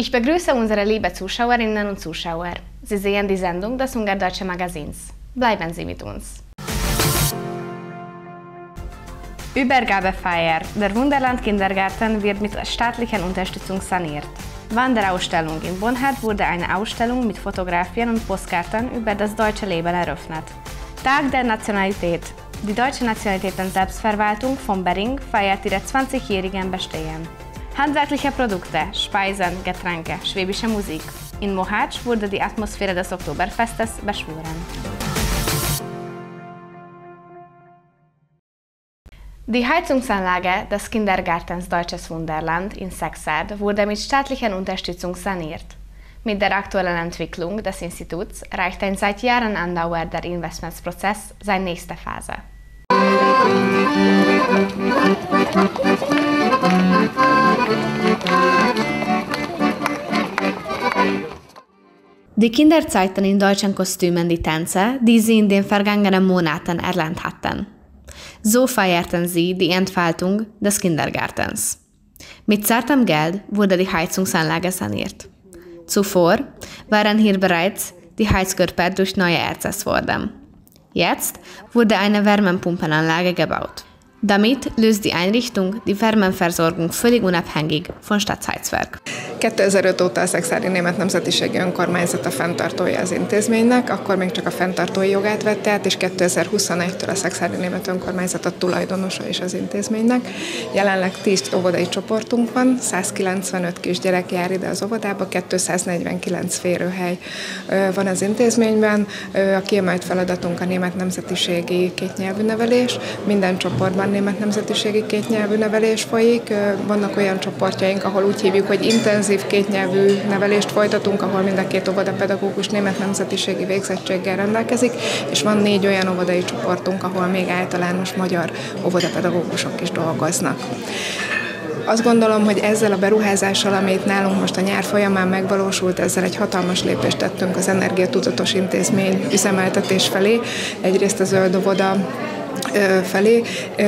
Ich begrüße unsere liebe Zuschauerinnen und Zuschauer. Sie sehen die Sendung des Ungerdeutsche Magazins. Bleiben Sie mit uns. Übergabefeier. Der Wunderland Kindergarten wird mit staatlicher Unterstützung saniert. Wanderausstellung in Bonhard wurde eine Ausstellung mit Fotografien und Postkarten über das deutsche Leben eröffnet. Tag der Nationalität. Die deutsche Nationalitäten Selbstverwaltung von Bering feiert ihre 20-jährigen Bestehen. Handwerkliche Produkte, Speisen, Getränke, schwäbische Musik. In Mohács wurde die Atmosphäre des Oktoberfestes beschworen. Die Heizungsanlage des Kindergartens Deutsches Wunderland in Sexard wurde mit staatlicher Unterstützung saniert. Mit der aktuellen Entwicklung des Instituts erreicht ein seit Jahren andauernder Investmentsprozess seine nächste Phase. Die Kinder zeigten in deutschen Kostümen die Tänze, die sie in den vergangenen Monaten erlernt hatten. So feierten sie die Entfaltung des Kindergartens. Mit zartem Geld wurde die Heizungsanlage saniert. Zuvor waren hier bereits die Heizkörper durch neue ersetzt worden. Jetzt wurde eine Wärmepumpenanlage gebaut. Damit löst die Einrichtung die Wärmeversorgung völlig unabhängig von Stadtheizwerk. 2005 óta a Szexári Német Nemzetiségi Önkormányzat a fenntartója az intézménynek, akkor még csak a fenntartói jogát vette át, és 2021-től a Szexári Német Önkormányzat a tulajdonosa is az intézménynek. Jelenleg 10 óvodai csoportunk van, 195 kisgyerek jár ide az óvodába, 249 férőhely van az intézményben. A kiemelt feladatunk a német nemzetiségi kétnyelvű nevelés. Minden csoportban német nemzetiségi kétnyelvű nevelés folyik. Vannak olyan csoportjaink, ahol úgy hívjuk, hogy intenzív kétnyelvű nevelést folytatunk, ahol mind a két óvodapedagógus német nemzetiségi végzettséggel rendelkezik, és van négy olyan óvodai csoportunk, ahol még általános magyar óvodapedagógusok is dolgoznak. Azt gondolom, hogy ezzel a beruházással, amit nálunk most a nyár folyamán megvalósult, ezzel egy hatalmas lépést tettünk az energiatudatos intézmény üzemeltetés felé. Egyrészt a zöld óvoda felé.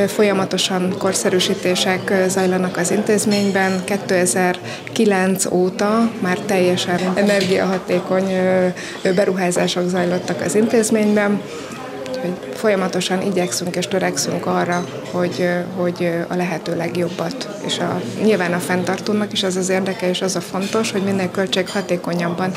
Folyamatosan korszerűsítések zajlanak az intézményben. 2009 óta már teljesen energiahatékony beruházások zajlottak az intézményben hogy folyamatosan igyekszünk és törekszünk arra, hogy, hogy a lehető legjobbat, és a, nyilván a fenntartónak is az az érdeke, és az a fontos, hogy minden költség hatékonyabban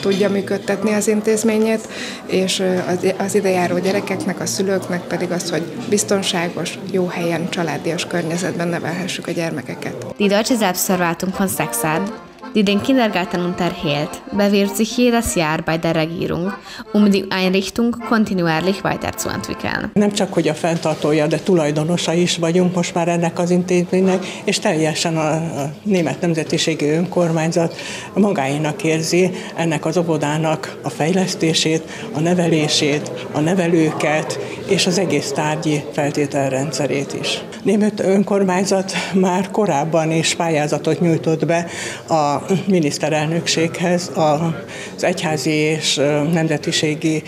tudja működtetni az intézményét, és az, az idejáró gyerekeknek, a szülőknek pedig az, hogy biztonságos, jó helyen, családias környezetben nevelhessük a gyermekeket. Die Deutsche Selbstverwaltung von Sachsen die den Kindergarten unterhält, bewirbt sich jedes Jahr bei der Regierung, um die Einrichtung kontinuierlich weiterzuentwickeln. Nem csak, hogy a fenntartója, de tulajdonosa is vagyunk most már ennek az intézménynek, és teljesen a, német nemzetiségi önkormányzat magáénak érzi ennek az óvodának a fejlesztését, a nevelését, a nevelőket, és az egész tárgyi feltételrendszerét is. Német önkormányzat már korábban is pályázatot nyújtott be a miniszterelnökséghez, az egyházi és nemzetiségi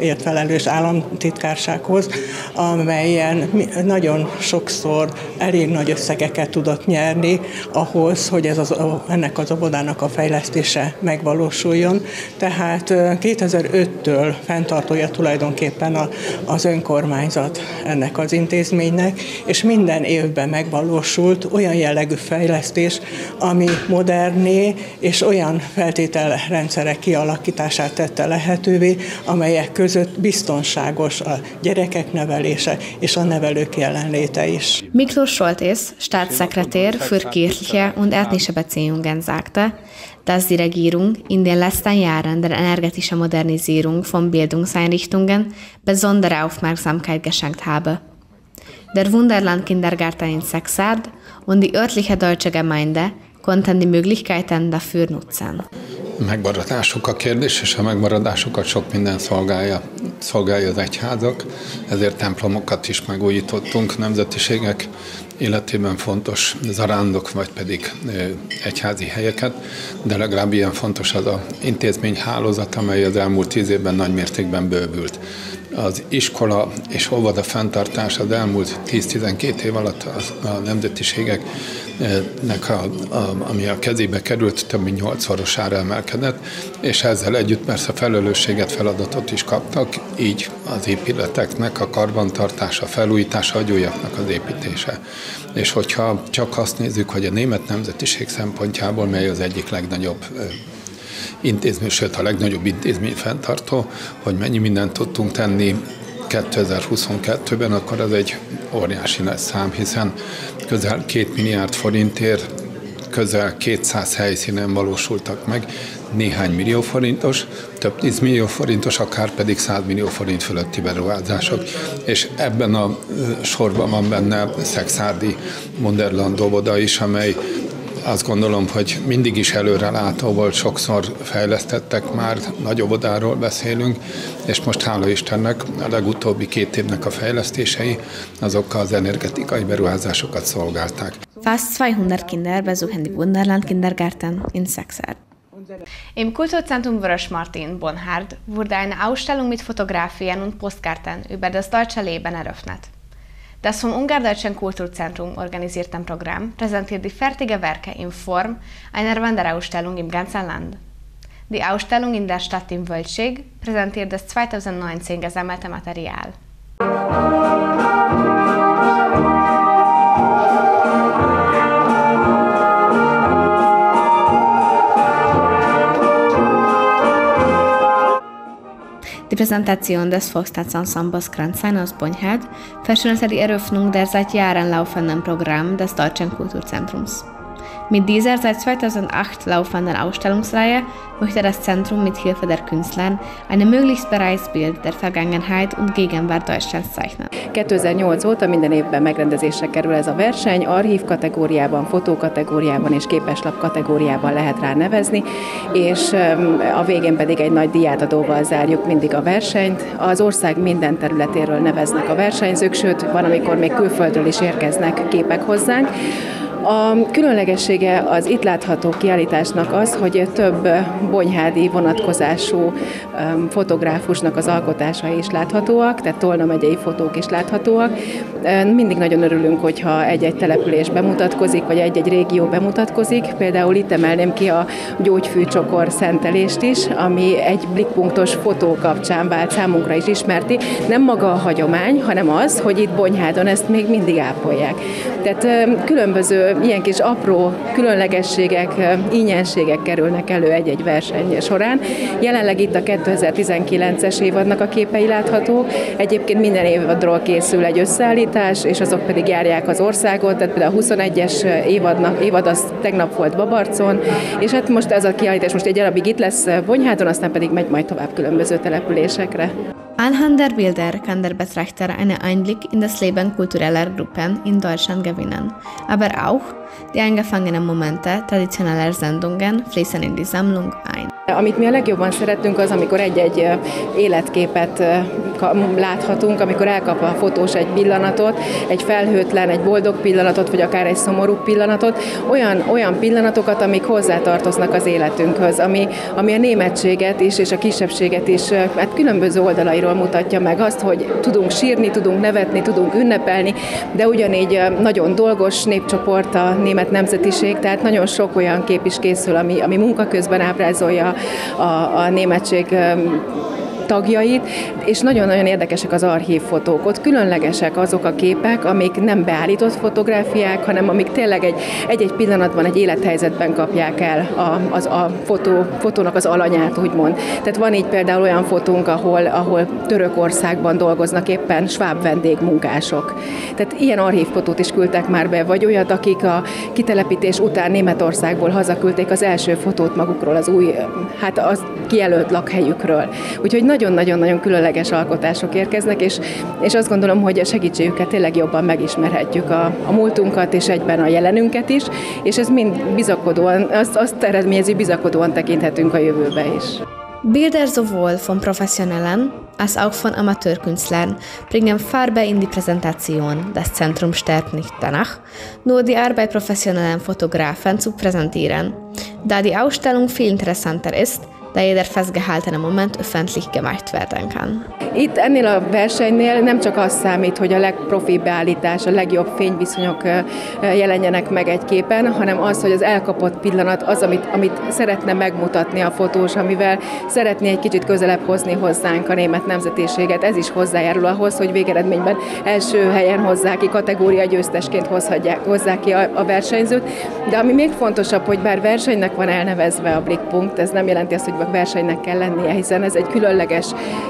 ért felelős államtitkársághoz, amelyen nagyon sokszor elég nagy összegeket tudott nyerni ahhoz, hogy ez az, ennek az óvodának a fejlesztése megvalósuljon. Tehát 2005-től fenntartója tulajdonképpen a, az önkormányzat ennek az intézménynek, és minden évben megvalósult olyan jellegű fejlesztés, ami moderné és olyan feltételrendszerek kialakítását tette lehetővé, amelyek között között biztonságos a gyerekek nevelése és a nevelők jelenléte is. Miklós Scholtész, Staatssekretär für und ethnische Beziehungen sagte, dass die Regierung in den letzten Jahren der energetischen Modernisierung von Bildungseinrichtungen besondere Aufmerksamkeit geschenkt habe. Der Wunderland Kindergarten in Sexard und die örtliche deutsche Gemeinde konnten die Möglichkeiten dafür nutzen. Megmaradásuk a kérdés, és a megmaradásukat sok minden szolgálja, szolgálja az egyházak, ezért templomokat is megújítottunk nemzetiségek életében fontos zarándok, vagy pedig egyházi helyeket, de legalább ilyen fontos az a intézményhálózat, amely az elmúlt tíz évben nagy mértékben bővült az iskola és óvoda fenntartás az elmúlt 10-12 év alatt a, a nemzetiségeknek, a, a, ami a kezébe került, több mint nyolcszorosára emelkedett, és ezzel együtt persze felelősséget, feladatot is kaptak, így az épületeknek a karbantartása, felújítása, agyújaknak az építése. És hogyha csak azt nézzük, hogy a német nemzetiség szempontjából, mely az egyik legnagyobb intézmény, sőt a legnagyobb intézmény fenntartó, hogy mennyi mindent tudtunk tenni 2022-ben, akkor az egy óriási nagy szám, hiszen közel két milliárd forintért közel 200 helyszínen valósultak meg, néhány millió forintos, több tíz millió forintos, akár pedig 100 millió forint fölötti beruházások. És ebben a sorban van benne Szexárdi Monderland óvoda is, amely azt gondolom, hogy mindig is előrelátó volt, sokszor fejlesztettek már, nagy óvodáról beszélünk, és most hála Istennek a legutóbbi két évnek a fejlesztései azok az energetikai beruházásokat szolgálták. Fast 200 Kinder besuchen die Wunderland Kindergarten in Sachsen. Im Kulturzentrum Vörös Martin Bonhard wurde eine Ausstellung mit Fotografien und Postkarten über das deutsche Leben eröffnet. Das vom Ungardeutschen Kulturzentrum organisierten Programm präsentiert die fertige Werke in Form einer Wanderausstellung im ganzen Land. Die Ausstellung in der Stadt im Wölschig präsentiert das 2019 gesammelte Material. Die Präsentation des Volkstanzensembles Kranzheim aus Bonhard verschönerte die Eröffnung der seit Jahren laufenden Programm des Deutschen Kulturzentrums. Mit dieser seit 2008 laufenden Ausstellungsreihe möchte das Zentrum mit Hilfe der Künstler ein möglichst bereits Bild der Vergangenheit und Gegenwart Deutschlands zeichnen. 2008 óta minden évben megrendezésre kerül ez a verseny, archív kategóriában, fotókategóriában és képeslap kategóriában lehet rá nevezni, és a végén pedig egy nagy diátadóval zárjuk mindig a versenyt. Az ország minden területéről neveznek a versenyzők, sőt, van, amikor még külföldről is érkeznek képek hozzánk. A különlegessége az itt látható kiállításnak az, hogy több bonyhádi vonatkozású fotográfusnak az alkotásai is láthatóak, tehát Tolna megyei fotók is láthatóak. Mindig nagyon örülünk, hogyha egy-egy település bemutatkozik, vagy egy-egy régió bemutatkozik. Például itt emelném ki a gyógyfűcsokor szentelést is, ami egy blikpunktos fotó kapcsán vált számunkra is ismerti. Nem maga a hagyomány, hanem az, hogy itt Bonyhádon ezt még mindig ápolják. Tehát különböző ilyen kis apró különlegességek, ingyenségek kerülnek elő egy-egy verseny során. Jelenleg itt a 2019-es évadnak a képei láthatók. Egyébként minden évadról készül egy összeállítás, és azok pedig járják az országot, tehát például a 21-es évadnak, évad az tegnap volt Babarcon, és hát most ez a kiállítás most egy darabig itt lesz Bonyháton, aztán pedig megy majd tovább különböző településekre. Anhand der Bilder kann der Betrachter einen Einblick in das Leben kultureller Gruppen in Deutschland gewinnen, aber auch die eingefangenen Momente traditioneller Sendungen fließen in die Sammlung ein. Amit mi a legjobban szeretünk az, amikor egy-egy életképet láthatunk, amikor elkap a fotós egy pillanatot, egy felhőtlen, egy boldog pillanatot, vagy akár egy szomorú pillanatot, olyan, olyan pillanatokat, amik hozzátartoznak az életünkhöz, ami, ami a németséget is, és a kisebbséget is hát különböző oldalairól mutatja meg azt, hogy tudunk sírni, tudunk nevetni, tudunk ünnepelni, de ugyanígy nagyon dolgos népcsoport a német nemzetiség, tehát nagyon sok olyan kép is készül, ami, ami munka közben ábrázolja a, a németség tagjait, és nagyon-nagyon érdekesek az archívfotók. Ott különlegesek azok a képek, amik nem beállított fotográfiák, hanem amik tényleg egy, egy-egy pillanatban, egy élethelyzetben kapják el a, az, a fotó, fotónak az alanyát, úgymond. Tehát van így például olyan fotónk, ahol, ahol Törökországban dolgoznak éppen sváb vendégmunkások. Tehát ilyen archívfotót is küldtek már be, vagy olyat, akik a kitelepítés után Németországból hazaküldték az első fotót magukról, az új, hát az kijelölt lakhelyükről. Úgyhogy nagyon-nagyon-nagyon különleges alkotások érkeznek, és, és azt gondolom, hogy a segítségüket tényleg jobban megismerhetjük a, a múltunkat és egyben a jelenünket is, és ez mind bizakodóan, azt, azt eredményezi, bizakodóan tekinthetünk a jövőbe is. Bilder sowohl von Professionellen als auch von Amateurkünstlern bringen Farbe in die Präsentation. Das Zentrum sterbt nicht danach, nur die Arbeit professioneller Fotografen zu präsentieren. Da die Ausstellung viel interessanter ist, de jeder festgehaltene Moment öffentlich gemacht werden kann. Itt ennél a versenynél nem csak az számít, hogy a legprofibb beállítás, a legjobb fényviszonyok jelenjenek meg egy képen, hanem az, hogy az elkapott pillanat az, amit, amit szeretne megmutatni a fotós, amivel szeretné egy kicsit közelebb hozni hozzánk a német nemzetiséget. Ez is hozzájárul ahhoz, hogy végeredményben első helyen hozzá ki, kategória győztesként hozhatják, hozzá ki a, a versenyzőt. De ami még fontosabb, hogy bár versenynek van elnevezve a Blickpunkt, ez nem jelenti azt, hogy versenynek kell lennie, hiszen ez egy különleges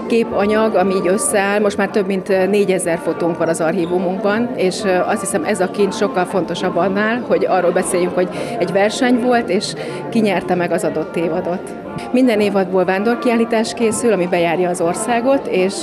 képanyag, ami így összeáll. Most már több mint 4000 fotónk van az archívumunkban, és azt hiszem ez a kint sokkal fontosabb annál, hogy arról beszéljünk, hogy egy verseny volt, és ki nyerte meg az adott évadot. Minden évadból vándorkiállítás készül, ami bejárja az országot, és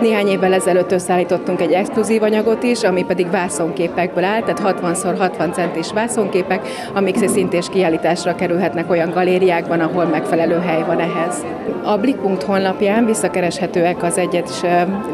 néhány évvel ezelőtt összeállítottunk egy exkluzív anyagot is, ami pedig vászonképekből áll, tehát 60x60 centis vászonképek, amik szintén kiállításra kerülhetnek olyan galériákban, ahol megfelelő hely van ehhez. A Blickpunkt honlapján visszakereshetőek az egyes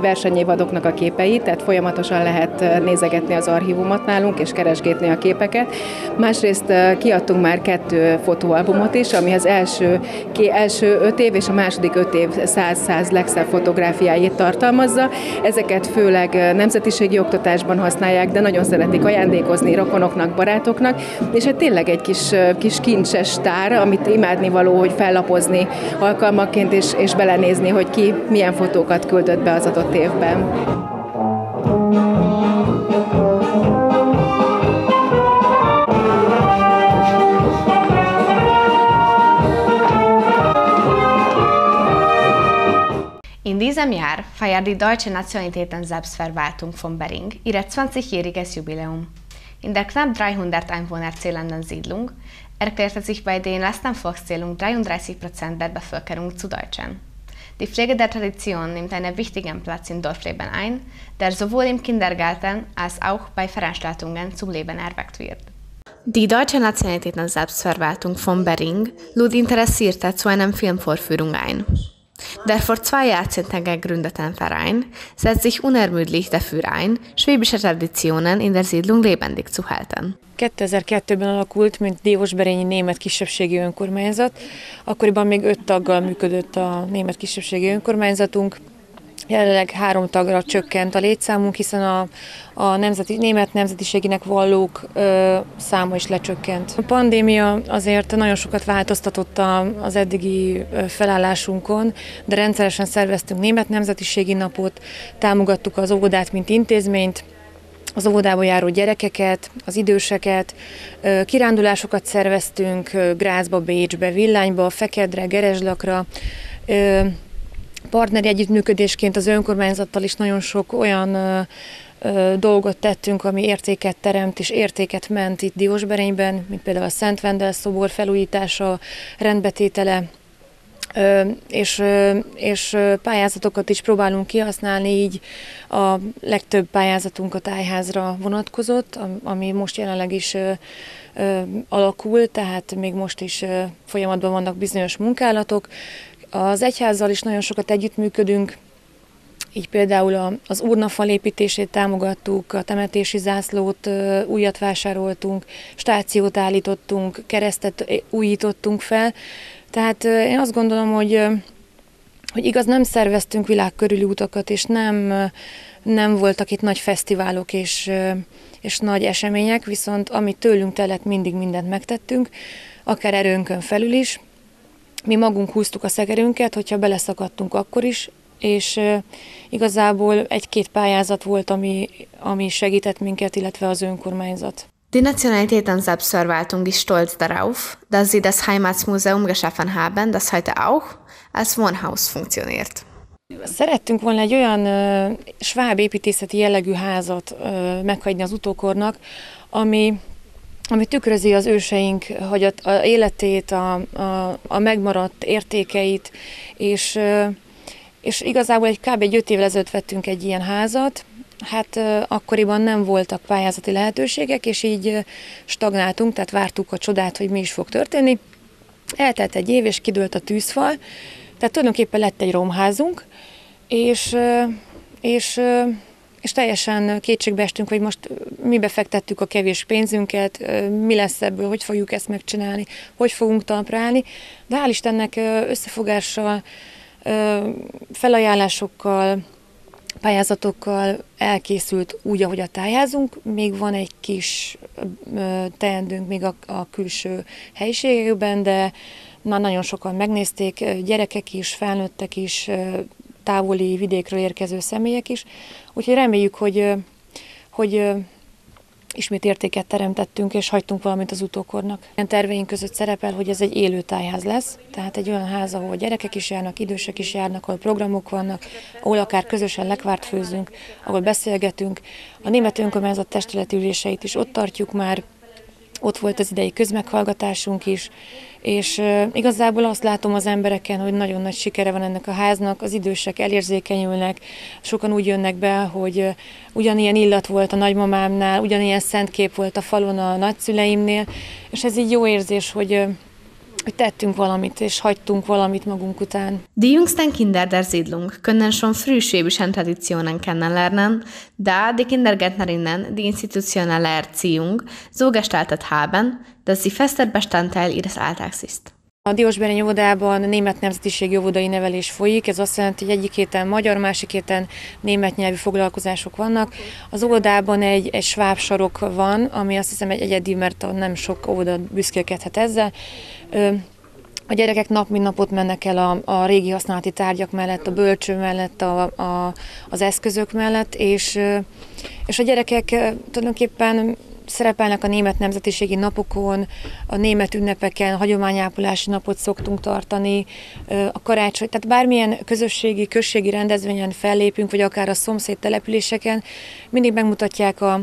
versenyévadoknak a képei, tehát folyamatosan lehet nézegetni az archívumot nálunk és keresgétni a képeket. Másrészt kiadtunk már kettő fotóalbumot is, ami az első ki első öt év és a második öt év 100-100 legszebb fotográfiáit tartalmazza. Ezeket főleg nemzetiségi oktatásban használják, de nagyon szeretik ajándékozni rokonoknak, barátoknak, és hát tényleg egy kis, kis kincses tár, amit imádni való, hogy fellapozni alkalmaként, és, és belenézni, hogy ki milyen fotókat küldött be az adott évben. In diesem Jahr feiert die deutsche Nationalitäten-Selbstverwaltung von Bering ihre 20-jähriges Jubiläum. In der knapp 300 Einwohner zählenden Siedlung erklärte sich bei den letzten Volkszählung 33 Prozent der Bevölkerung zu Deutschen. Die Pflege der Tradition nimmt einen wichtigen Platz im Dorfleben ein, der sowohl im Kindergarten als auch bei Veranstaltungen zum Leben erweckt wird. Die deutsche Nationalitäten-Selbstverwaltung von Bering lud Interessierte zu einem Filmvorführung ein. Der vor zwei Jahrzehnten gegründete Verein setzt sich unermüdlich dafür ein, schwäbische Traditionen in der Siedlung lebendig zu halten. 2002-ben alakult, mint Dévosberényi Német Kisebbségi Önkormányzat. Akkoriban még öt taggal működött a Német Kisebbségi Önkormányzatunk. Jelenleg három tagra csökkent a létszámunk, hiszen a, a nemzeti, német nemzetiségének vallók ö, száma is lecsökkent. A pandémia azért nagyon sokat változtatott az eddigi felállásunkon, de rendszeresen szerveztünk német nemzetiségi napot, támogattuk az óvodát, mint intézményt, az óvodába járó gyerekeket, az időseket, kirándulásokat szerveztünk Grázba, Bécsbe, Villányba, Fekedre, Gerezslakra, partneri együttműködésként az önkormányzattal is nagyon sok olyan dolgot tettünk, ami értéket teremt és értéket ment itt Diósberényben, mint például a Szent Vendel szobor felújítása, rendbetétele, és, és pályázatokat is próbálunk kihasználni, így a legtöbb pályázatunk a tájházra vonatkozott, ami most jelenleg is alakul, tehát még most is folyamatban vannak bizonyos munkálatok. Az egyházzal is nagyon sokat együttműködünk, így például az urnafal építését támogattuk, a temetési zászlót újat vásároltunk, stációt állítottunk, keresztet újítottunk fel. Tehát én azt gondolom, hogy, hogy igaz, nem szerveztünk világkörüli utakat, és nem, nem voltak itt nagy fesztiválok és, és nagy események, viszont amit tőlünk telett, mindig mindent megtettünk, akár erőnkön felül is, mi magunk húztuk a szegerünket, hogyha beleszakadtunk akkor is, és igazából egy-két pályázat volt, ami, ami segített minket, illetve az önkormányzat. Die Selbstverwaltung ist stolz darauf, dass sie das Heimatsmuseum geschaffen haben, das heute auch als Wohnhaus funktioniert. Szerettünk volna egy olyan uh, sváb építészeti jellegű házat uh, meghagyni az utókornak, ami ami tükrözi az őseink hagyat, a életét, a, a, a megmaradt értékeit, és, és igazából egy kb. egy öt évvel ezelőtt vettünk egy ilyen házat, hát akkoriban nem voltak pályázati lehetőségek, és így stagnáltunk, tehát vártuk a csodát, hogy mi is fog történni. Eltelt egy év, és kidőlt a tűzfal, Tehát tulajdonképpen lett egy romházunk, és, és, és teljesen kétségbe estünk, hogy most mi befektettük a kevés pénzünket, mi lesz ebből, hogy fogjuk ezt megcsinálni, hogy fogunk talpra állni. De hál' Istennek összefogással, felajánlásokkal, pályázatokkal elkészült úgy, ahogy a tájázunk. Még van egy kis teendőnk még a, a külső helyiségekben, de már nagyon sokan megnézték, gyerekek is, felnőttek is, távoli vidékről érkező személyek is. Úgyhogy reméljük, hogy, hogy ismét értéket teremtettünk, és hagytunk valamit az utókornak. Ilyen terveink között szerepel, hogy ez egy élő tájház lesz, tehát egy olyan ház, ahol gyerekek is járnak, idősek is járnak, ahol programok vannak, ahol akár közösen lekvárt főzünk, ahol beszélgetünk. A német önkormányzat testületi üléseit is ott tartjuk már, ott volt az idei közmeghallgatásunk is, és igazából azt látom az embereken, hogy nagyon nagy sikere van ennek a háznak, az idősek elérzékenyülnek, sokan úgy jönnek be, hogy ugyanilyen illat volt a nagymamámnál, ugyanilyen szent kép volt a falon a nagyszüleimnél, és ez így jó érzés, hogy hogy tettünk valamit, és hagytunk valamit magunk után. Die jüngsten Kinder der Siedlung können schon früh schwäbischen Traditionen kennenlernen, da die Kindergärtnerinnen die institutionelle Erziehung so gestaltet haben, dass sie fester Bestandteil ihres Alltags ist. A Diósberény óvodában német nemzetiségi óvodai nevelés folyik, ez azt jelenti, hogy egyik héten magyar, másik héten német nyelvű foglalkozások vannak. Az óvodában egy, egy sváb sarok van, ami azt hiszem egy egyedi, mert nem sok óvoda büszkélkedhet ezzel. A gyerekek nap mint napot mennek el a, a régi használati tárgyak mellett, a bölcső mellett, a, a, az eszközök mellett, és, és a gyerekek tulajdonképpen szerepelnek a német nemzetiségi napokon, a német ünnepeken, hagyományápolási napot szoktunk tartani, a karácsony, tehát bármilyen közösségi, községi rendezvényen fellépünk, vagy akár a szomszéd településeken, mindig megmutatják a,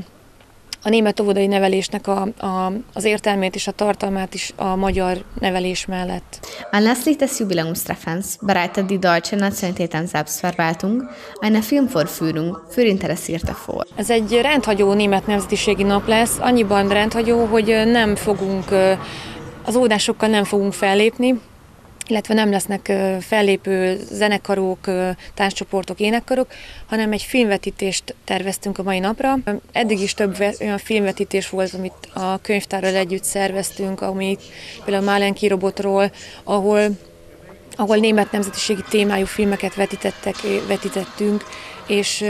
a német óvodai nevelésnek a, a, az értelmét és a tartalmát is a magyar nevelés mellett. Anlässlich des Jubiläumstreffens bereitet die Deutsche Nationalitäten Selbstverwaltung eine Filmvorführung für Interessierte vor. Ez egy rendhagyó német nemzetiségi nap lesz, annyiban rendhagyó, hogy nem fogunk az óvodásokkal nem fogunk fellépni, illetve nem lesznek fellépő zenekarok, tánccsoportok, énekkarok, hanem egy filmvetítést terveztünk a mai napra. Eddig is több olyan filmvetítés volt, amit a könyvtárral együtt szerveztünk, amit például a Málenki robotról, ahol ahol német nemzetiségi témájú filmeket vetítettek, vetítettünk, és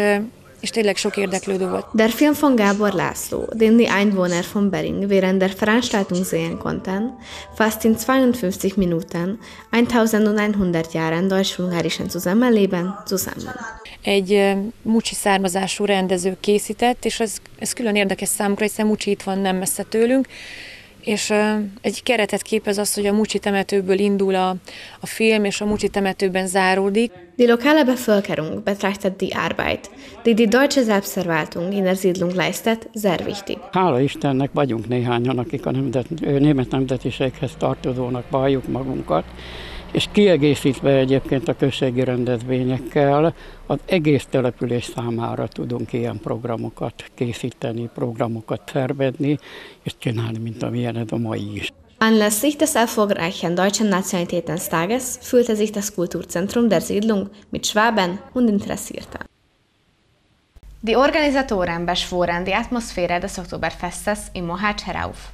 és tényleg sok érdeklődő volt. Der Film von Gábor László, den die Einwohner von Bering während der Veranstaltung sehen konnten, fast in 52 Minuten 1100 Jahren deutsch-hungarischen Zusammenleben zusammen. Egy mucsi származású rendező készített, és ez, ez külön érdekes számukra, hiszen Mucsi itt van nem messze tőlünk, és egy keretet képez az, hogy a Mucsi temetőből indul a, a film, és a Mucsi temetőben záródik. Die lokale Bevölkerung betrachtet die Arbeit, die die deutsche Selbstverwaltung in der Siedlung leistet, sehr wichtig. Hála Istennek vagyunk néhányan, akik a nemzet, német nemzetiséghez tartozónak valljuk magunkat, és kiegészítve egyébként a községi rendezvényekkel az egész település számára tudunk ilyen programokat készíteni, programokat szervezni, és csinálni, mint amilyen ez a mai is. Anlässlich des erfolgreichen Deutschen Nationalitätenstages fühlte sich das Kulturzentrum der Siedlung mit Schwaben und Interessierten. Die Organisatoren beschworen die Atmosphäre des Oktoberfestes im Mohács herauf.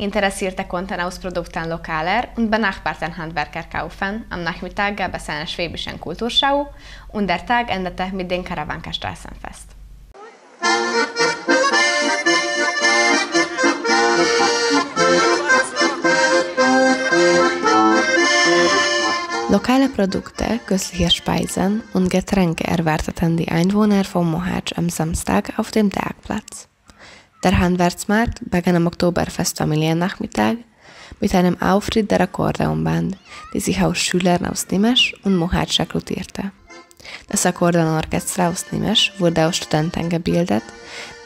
Interessierte konnten aus Produkten lokaler und benachbarten Handwerker kaufen. Am Nachmittag gab es eine schwäbischen Kulturschau und der Tag endete mit dem Karawanka Straßenfest. Lokale Produkte, köstliche Speisen und Getränke erwarteten die Einwohner von Mohács am Samstag auf dem Bergplatz. Der Handwerksmarkt begann am Oktoberfest Familiennachmittag mit einem Auftritt der Akkordeonband, die sich aus Schülern aus Nimes und Mohács rekrutierte. Das Akkordeonorchester aus Nimes wurde aus Studenten gebildet,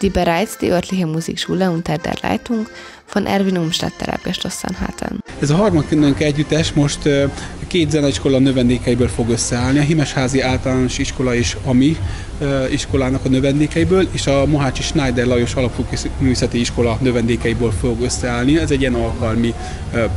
die bereits die örtliche Musikschule unter der Leitung von Erwin Umstadter beschlossen hatten. Ez a harmadik együttes most két zeneiskola növendékeiből fog összeállni, a Himesházi Általános Iskola és a mi iskolának a növendékeiből, és a Mohácsi Schneider Lajos Alapművészeti Iskola növendékeiből fog összeállni. Ez egy ilyen alkalmi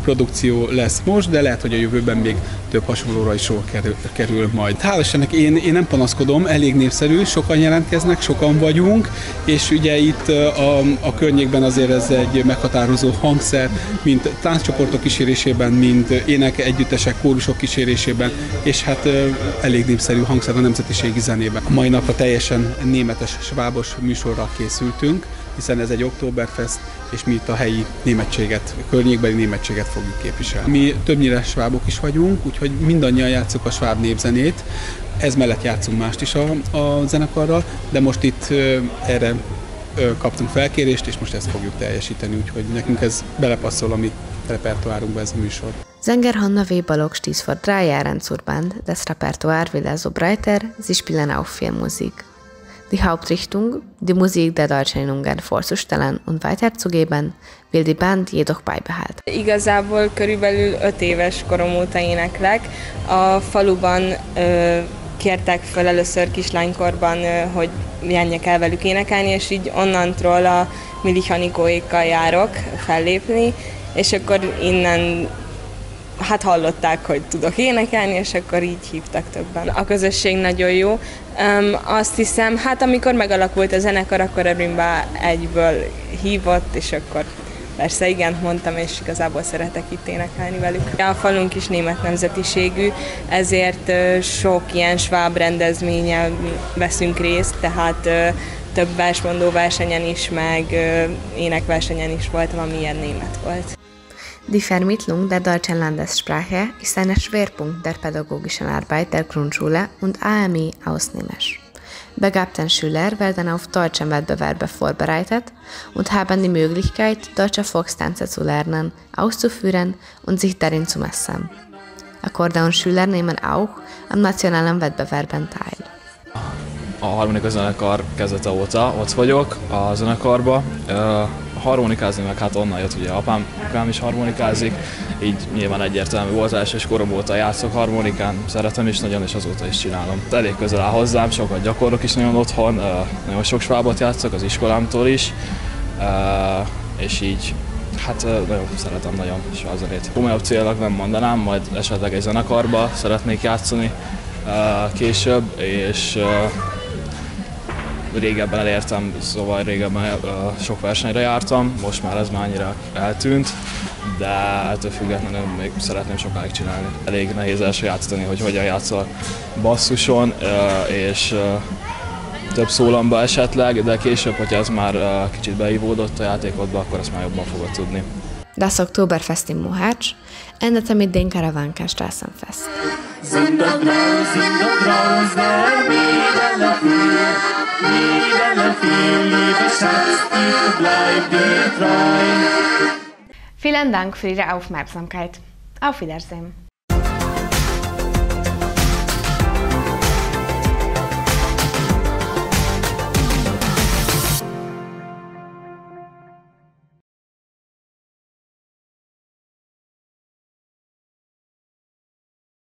produkció lesz most, de lehet, hogy a jövőben még több hasonlóra is sor kerül, kerül majd. Hál' Istennek én, én nem panaszkodom, elég népszerű, sokan jelentkeznek, sokan vagyunk, és ugye itt a, a környékben azért ez egy meghatározó hangszer, mint tánccsoportok kísérésében, mint ének együttesek, kórusok kísérésében, és hát elég népszerű hangszer a nemzetiségi zenében. A mai napra teljesen németes, svábos műsorra készültünk, hiszen ez egy Oktoberfest, és mi itt a helyi németséget, környékbeli németséget fogjuk képviselni. Mi többnyire svábok is vagyunk, úgyhogy mindannyian játszuk a sváb népzenét, ez mellett játszunk mást is a, a zenekarral, de most itt erre kaptunk felkérést, és most ezt fogjuk teljesíteni, úgyhogy nekünk ez belepasszol a mi repertoárunkba ez a műsor. Sänger Hanna W. Balog stieß vor drei Jahren zur Band. Das Repertoire will also breiter, sie spielen auch viel Musik. Die Hauptrichtung, die Musik der Deutschen Ungarn vorzustellen und weiterzugeben, will die Band jedoch beibehalten. Igazából körülbelül öt éves korom óta éneklek. A faluban ö, kértek fel először kislánykorban, hogy menjek el velük énekelni, és így onnantról a milichanikóékkal járok fellépni, és akkor innen hát hallották, hogy tudok énekelni, és akkor így hívtak többen. A közösség nagyon jó. Um, azt hiszem, hát amikor megalakult a zenekar, akkor Erimba egyből hívott, és akkor Persze igen, mondtam, és igazából szeretek itt énekelni velük. A falunk is német nemzetiségű, ezért sok ilyen sváb rendezvényen veszünk részt, tehát több versmondó versenyen is, meg énekversenyen is voltam, ami ilyen német volt. Die Vermittlung der deutschen Landessprache ist ein Schwerpunkt der pädagogischen Arbeit der Grundschule und AMI Ausnehmers. Begabten Schüler werden auf deutschen Wettbewerbe vorbereitet und haben die Möglichkeit, deutsche Volkstänze zu lernen, auszuführen und sich darin zu messen. Akkordeonschüler nehmen auch am nationalen Wettbewerben teil. A harmonika zenekar kezdete óta ott vagyok a zenekarba harmonikázni, meg hát onnan jött, ugye apám, apám is harmonikázik, így nyilván egyértelmű volt, első korom óta játszok harmonikán, szeretem is nagyon, és azóta is csinálom. Elég közel áll hozzám, sokat gyakorlok is nagyon otthon, nagyon sok svábot játszok az iskolámtól is, és így Hát nagyon szeretem nagyon a zenét. Komolyabb célnak nem mondanám, majd esetleg egy zenekarba szeretnék játszani később, és régebben elértem, szóval régebben sok versenyre jártam, most már ez már annyira eltűnt, de ettől függetlenül még szeretném sokáig csinálni. Elég nehéz elsajátítani, hogy hogyan játszol basszuson, és több szólamba esetleg, de később, hogyha ez már kicsit beivódott a játékodba, akkor ezt már jobban fogod tudni. Das Oktoberfest in Mohács endete mit den Karawanka Straßenfest. Sind da draus, sind da dafür. Vielen Dank für Ihre Aufmerksamkeit. Auf Wiedersehen.